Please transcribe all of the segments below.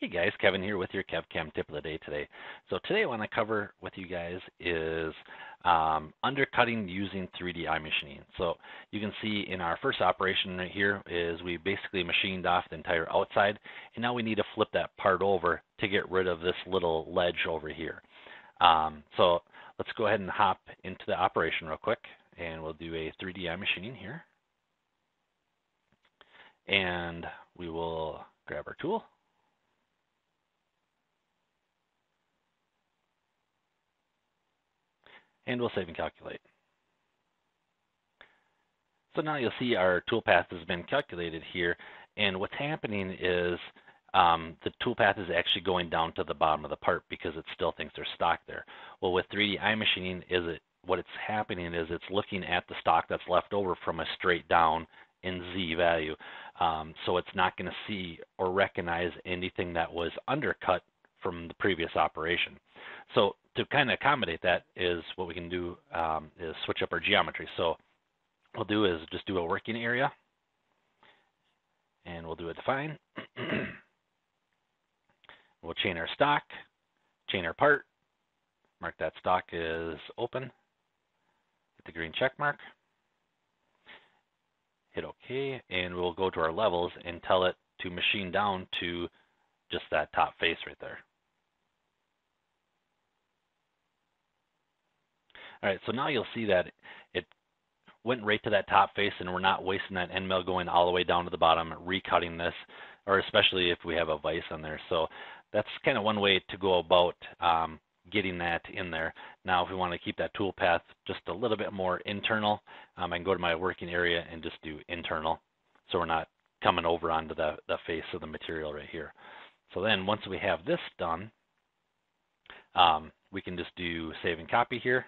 Hey guys, Kevin here with your KevCam tip of the day today. So today I want to cover with you guys is um, undercutting using 3D iMachining. So you can see in our first operation right here is we basically machined off the entire outside and now we need to flip that part over to get rid of this little ledge over here. Um, so let's go ahead and hop into the operation real quick and we'll do a 3D iMachining here. And we will grab our tool and we'll save and calculate. So now you'll see our toolpath has been calculated here, and what's happening is um, the toolpath is actually going down to the bottom of the part because it still thinks there's stock there. Well, with 3D iMachining, is it what it's happening is it's looking at the stock that's left over from a straight down in Z value. Um, so it's not going to see or recognize anything that was undercut from the previous operation. So to kind of accommodate that is what we can do um, is switch up our geometry. So what we'll do is just do a working area and we'll do a define. we'll chain our stock, chain our part, mark that stock is open, hit the green check mark, hit OK, and we'll go to our levels and tell it to machine down to just that top face right there. All right, so now you'll see that it went right to that top face and we're not wasting that end mill going all the way down to the bottom, recutting this, or especially if we have a vise on there. So that's kind of one way to go about um, getting that in there. Now, if we want to keep that tool path just a little bit more internal, um, I can go to my working area and just do internal. So we're not coming over onto the, the face of the material right here. So then once we have this done, um, we can just do save and copy here.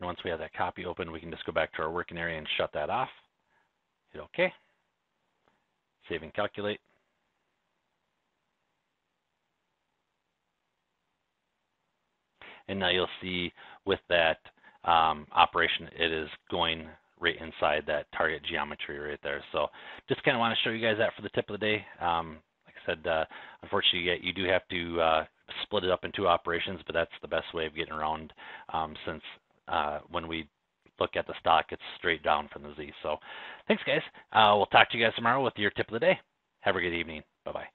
And once we have that copy open, we can just go back to our working area and shut that off. Hit OK. Save and calculate. And now you'll see with that um, operation, it is going right inside that target geometry right there. So just kind of want to show you guys that for the tip of the day. Um, like I said, uh, unfortunately, you, do have to uh, split it up in two operations, but that's the best way of getting around um, since uh, when we look at the stock, it's straight down from the Z. So thanks, guys. Uh, we'll talk to you guys tomorrow with your tip of the day. Have a good evening. Bye-bye.